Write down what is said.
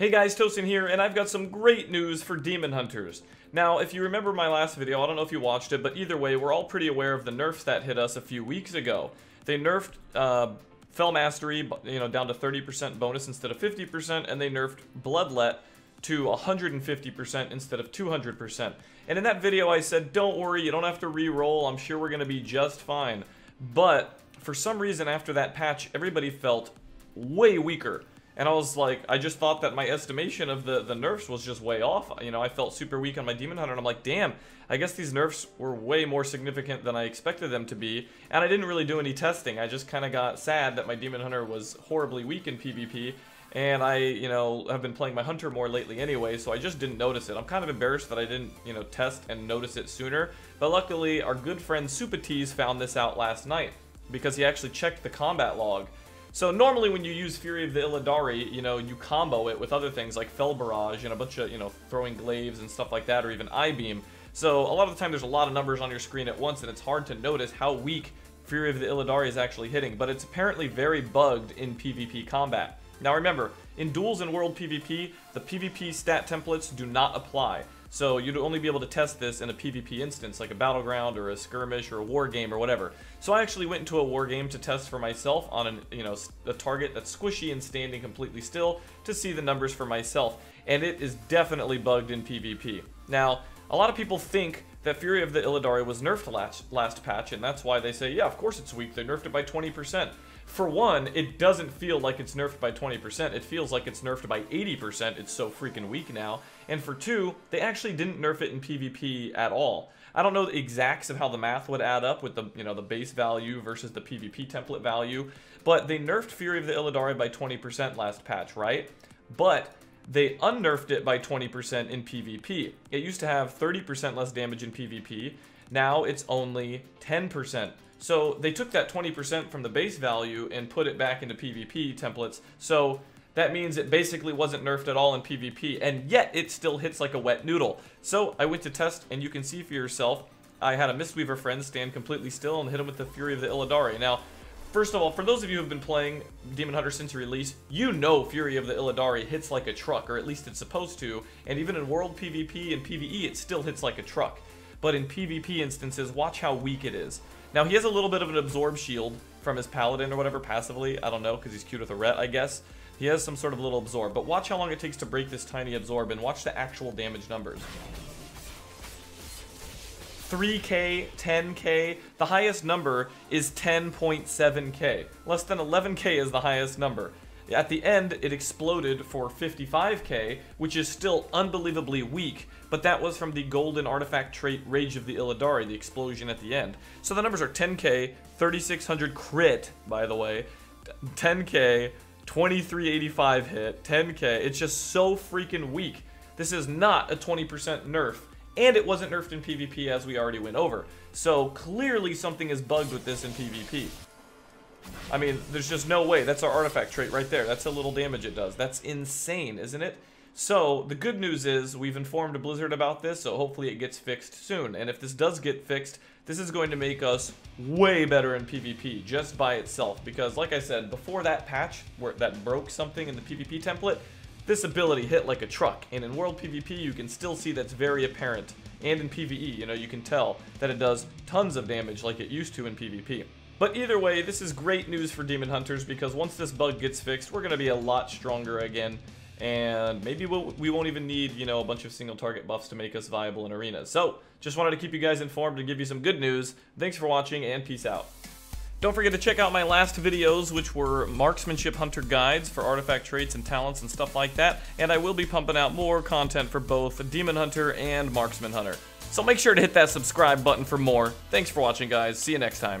Hey guys, Tosan here, and I've got some great news for Demon Hunters. Now, if you remember my last video, I don't know if you watched it, but either way, we're all pretty aware of the nerfs that hit us a few weeks ago. They nerfed uh, Fel Mastery, you know, down to 30% bonus instead of 50%, and they nerfed Bloodlet to 150% instead of 200%. And in that video, I said, don't worry, you don't have to re-roll, I'm sure we're going to be just fine. But, for some reason after that patch, everybody felt way weaker. And I was like, I just thought that my estimation of the, the nerfs was just way off. You know, I felt super weak on my Demon Hunter, and I'm like, damn, I guess these nerfs were way more significant than I expected them to be. And I didn't really do any testing. I just kind of got sad that my Demon Hunter was horribly weak in PvP. And I, you know, have been playing my Hunter more lately anyway, so I just didn't notice it. I'm kind of embarrassed that I didn't, you know, test and notice it sooner. But luckily, our good friend Supatees found this out last night because he actually checked the combat log so normally when you use Fury of the Illidari, you know, you combo it with other things like Fel Barrage and a bunch of, you know, throwing glaives and stuff like that, or even Eye Beam. So a lot of the time there's a lot of numbers on your screen at once, and it's hard to notice how weak Fury of the Illidari is actually hitting, but it's apparently very bugged in PvP combat. Now remember, in duels and world PvP, the PvP stat templates do not apply. So you'd only be able to test this in a PvP instance, like a battleground or a skirmish or a war game or whatever. So I actually went into a war game to test for myself on an, you know, a target that's squishy and standing completely still to see the numbers for myself. And it is definitely bugged in PvP. Now, a lot of people think that Fury of the Illidari was nerfed last, last patch, and that's why they say, yeah, of course it's weak, they nerfed it by 20%. For one, it doesn't feel like it's nerfed by 20%. It feels like it's nerfed by 80%. It's so freaking weak now. And for two, they actually didn't nerf it in PvP at all. I don't know the exacts of how the math would add up with the, you know, the base value versus the PvP template value, but they nerfed Fury of the Illidari by 20% last patch, right? But they unnerfed it by 20% in PvP. It used to have 30% less damage in PvP. Now it's only 10%. So they took that 20% from the base value and put it back into PvP templates. So that means it basically wasn't nerfed at all in PvP, and yet it still hits like a wet noodle. So I went to test, and you can see for yourself, I had a Mistweaver friend stand completely still and hit him with the Fury of the Illidari. Now, first of all, for those of you who have been playing Demon Hunter since release, you know Fury of the Illidari hits like a truck, or at least it's supposed to, and even in World PvP and PvE, it still hits like a truck. But in PvP instances, watch how weak it is. Now, he has a little bit of an absorb shield from his paladin or whatever passively. I don't know, because he's cute with a ret, I guess. He has some sort of little absorb. But watch how long it takes to break this tiny absorb, and watch the actual damage numbers. 3k, 10k, the highest number is 10.7k. Less than 11k is the highest number. At the end, it exploded for 55k, which is still unbelievably weak, but that was from the golden artifact trait Rage of the Illidari, the explosion at the end. So the numbers are 10k, 3600 crit, by the way, 10k, 2385 hit, 10k. It's just so freaking weak. This is not a 20% nerf, and it wasn't nerfed in PvP as we already went over. So clearly something is bugged with this in PvP. I mean, there's just no way. That's our artifact trait right there. That's a little damage it does. That's insane, isn't it? So, the good news is we've informed Blizzard about this, so hopefully it gets fixed soon. And if this does get fixed, this is going to make us way better in PvP just by itself. Because, like I said, before that patch where that broke something in the PvP template, this ability hit like a truck. And in World PvP, you can still see that's very apparent. And in PvE, you know, you can tell that it does tons of damage like it used to in PvP. But either way, this is great news for Demon Hunters because once this bug gets fixed, we're going to be a lot stronger again. And maybe we'll, we won't even need, you know, a bunch of single target buffs to make us viable in arenas. So, just wanted to keep you guys informed and give you some good news. Thanks for watching, and peace out. Don't forget to check out my last videos, which were marksmanship hunter guides for artifact traits and talents and stuff like that. And I will be pumping out more content for both Demon Hunter and Marksman Hunter. So make sure to hit that subscribe button for more. Thanks for watching, guys. See you next time.